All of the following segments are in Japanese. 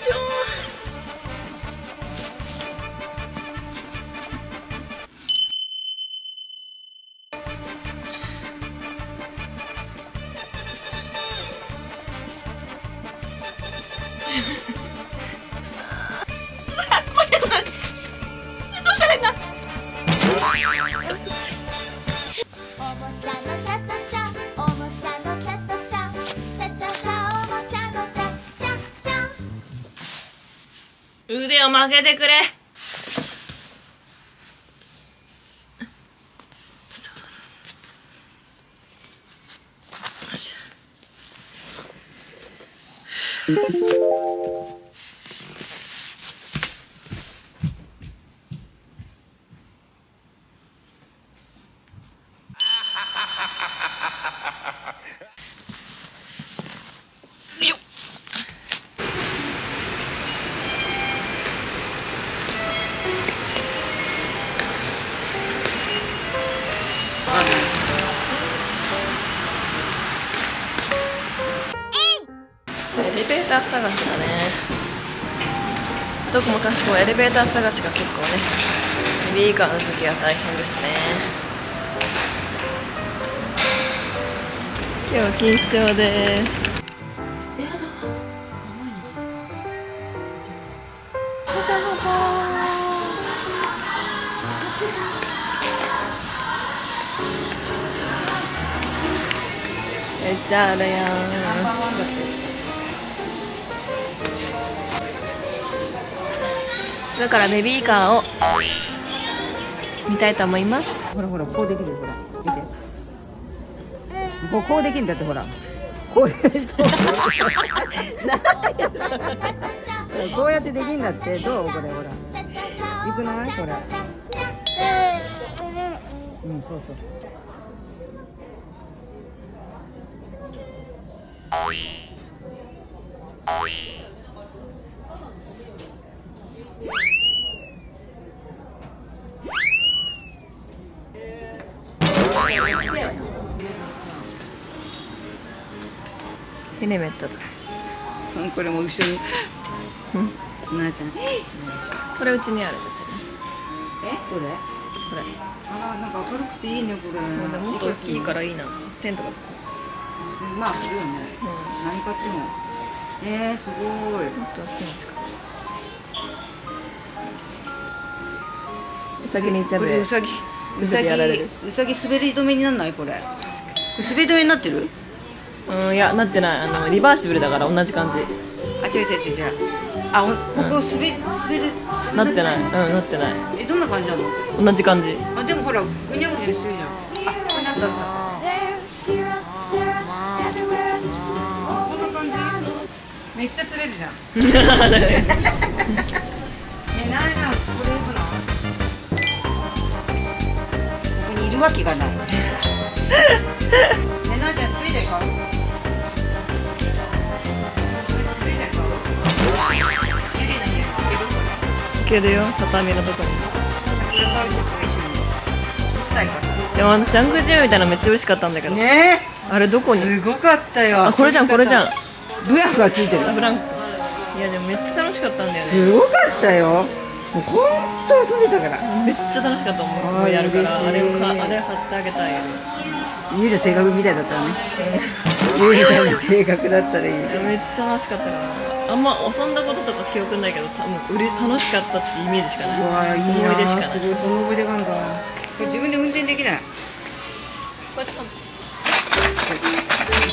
し腕を曲げてくれ。そうそうそうベーター探しがね。どこもかしこもエレベーター探しが結構ねベビーカーの時は大変ですね。今日は錦糸町で。すおじゃまめっちゃあるやん今からベビーカーを見たいと思いますほらほら、こうできるよほら。見て。こう、こうできるんだって、ほら。こうやって、そう。こうやってできるんだって、どう？これ、ほら。いくない？これ。うん、そうそう。ヘネメットだうん、これも一緒に。うんなあちゃん。え、これうちにある別にどれ？これあー、なんか明るくていいね、これ。もっと大きいからいいな線とかまあ、するよね。うん何買っても。えー、すごい。もっと大きいの使ううさぎに全部これうさぎ。う全さぎ滑り止めになんない？これ滑り止めになってる？うんいやなってないあのリバーシブルだから同じ感じあ、違う違う違う違う。あ、ほここ滑り、滑る。なってないうんなってないえ、どんな感じなの？同じ感じあ、でもほら、ぐにゃぐにゃしてるじゃん。あ、これなんだった。んな感じ？めっちゃ滑るじゃん。え、なになに、これいくの。ここにいるわけがない。ね、なあちゃん、滑り台けるよ畳のとこに。でもあのジャンクジムみたいなのめっちゃ美味しかったんだけど、ねあれどこに？すごかったよ。あこれじゃんこれじゃんブランクがついてる。ブランクいやでもめっちゃ楽しかったんだよねすごかったよ。もう本当遊んでたから。めっちゃ楽しかったもあーんやるからあれをかあれ買ってあげたいよゆうら性格みたいだったらね。ゆうみたいな性格だったらいい。めっちゃ楽しかったからあんま遊んだこととか記憶ないけど多分うれ楽しかったってイメージしかないうわいいな思い出しかないすごいその思い出があるんだ。これ自分で運転できない。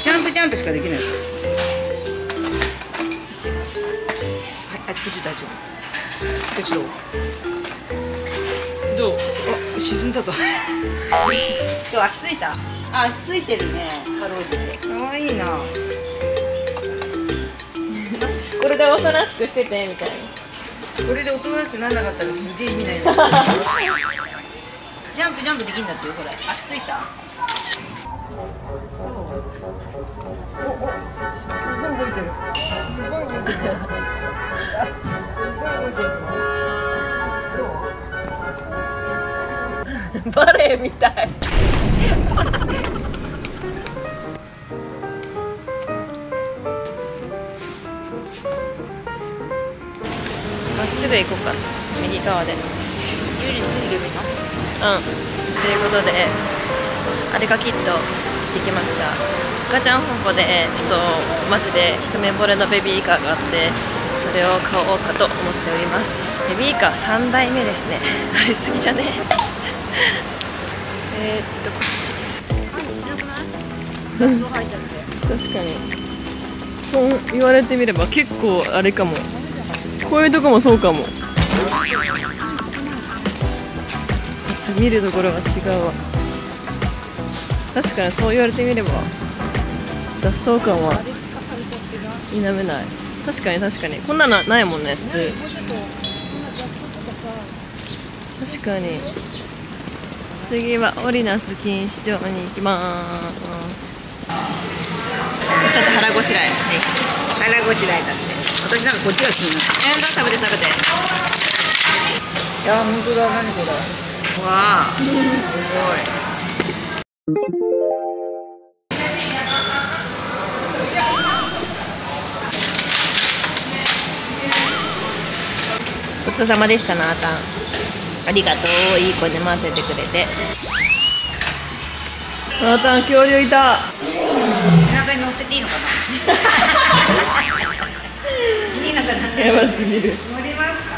ジャンプジャンプしかできない。はい、あ、こっち大丈夫。こっちどう。どう？あ、沈んだぞ。今日足ついた。あ、足ついてるね。かろうじて。可愛いな。これでおとなしくしててみたいな。これでおとなしくならなかったらすげえ意味ないな。ジャャンプジャンプできるんだってよこれ足ついた。バレエみたいぐ行こうか右側で。うん。ということであれがきっとできました。赤ちゃん本舗でちょっと街で一目惚れのベビーカーがあってそれを買おうかと思っております。ベビーカー3台目ですね。ありすぎじゃね？えーっとこっち。確かに。そう言われてみれば結構あれかもこういうとこもそうかも。そう見るところが違うわ。確かにそう言われてみれば雑草感は否めない。確かに確かに。こんなのないもんね普通。確かに。次はオリナス錦糸町に行きます。ちょっと腹ごしらえ。腹ごしらえだって私なんかこっちが気になった。えー、食べて食べて？いや本当だ何これ。わあ。すごい。ごちそうさまでしたなあたんありがとう。いい子で待っててくれて。なあたん恐竜いた。背中に乗せていいのかな？やばすぎる。乗ります。か。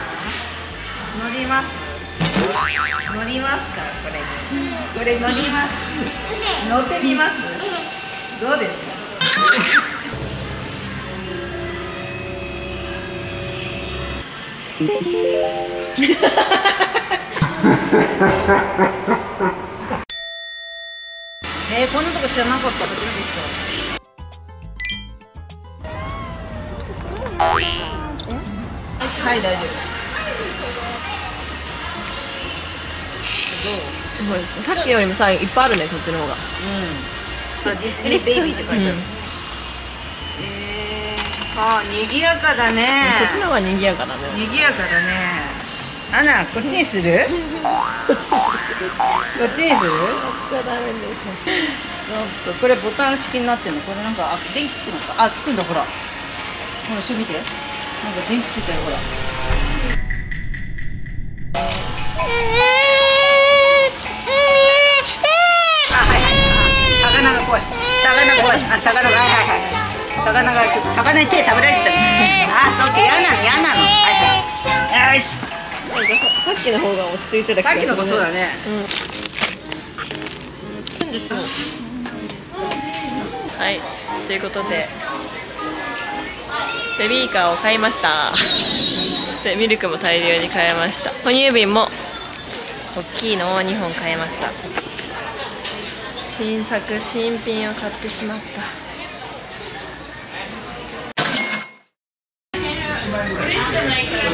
乗ります。乗ります。かこれにこれ乗ります。乗ってみます。どうです。かえー、こんなとこ知らなかった初めて知ったはい大丈夫すごいですさっきよりもさいっぱいあるねこっちの方がうん。あ、実にベイビーって書いてある。えー、あ、賑やかだね。こっちの方が賑やかだね賑やかだね。アナ、こっちにする？こっちにするこっちにする？ちゃダメちょっとこれボタン式になってるの？これなんかあ電気つくのか？あ、つくんだほら。ほら、それ見て。なんか電気ついたよほら。あ、はいはい。あ魚が怖い。魚が怖い。あ、魚がはいはいはい。魚がちょっと魚に手食べられてた。あ、そうか嫌なの嫌なの。はいはい。よし。さっきの方が落ち着いてた気がする、さっきのそうだね。うんはいということでベビーカーを買いました。でミルクも大量に買いました。哺乳瓶も大きいのを2本買いました。新作新品を買ってしまった。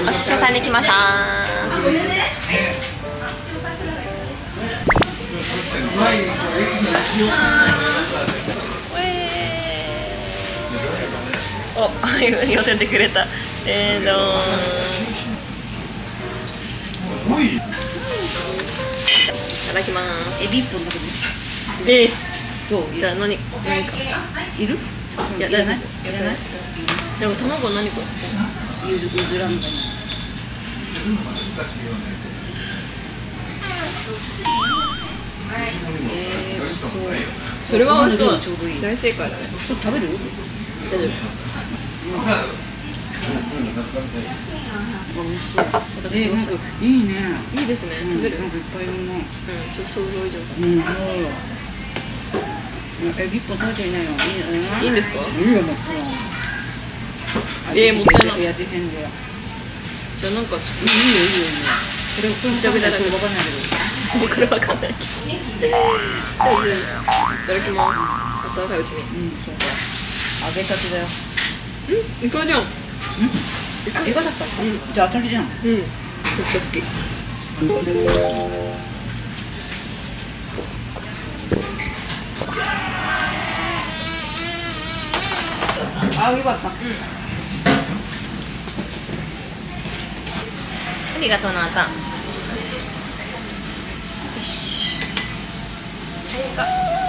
お寿司屋さんに来ました。お寄せてくれたえーどーんいただきますエビ一本だけど。えどう？ー、じゃあ何？何かいる？いや大丈夫い？らな。でも卵何個？ゆずゆずらんかな。えー、そう。それは美味しそうちょうどいい。大正解だねちょっと食べる？大丈夫美味しそう。えーなん。かいいね。いいですね食べるなん。かいっぱいいるな。うん。ちょっと想像以上だうん。エビ一本食べていないよ。いいね。いいん。ですかいいよもう。えもったいないやってへん。で。じゃあなん。かちょいいよいいよ。これこれ食べたらわかん。ないけど。っと僕らわかん。ないいただきます温かいうちにうん。そうか。揚げたてだよ。イカじゃん。イカイカだった。うん、じゃあ当たりじゃん。うん。めっちゃ好き。あ、よかった。ありがとうなあかん。よし早いか。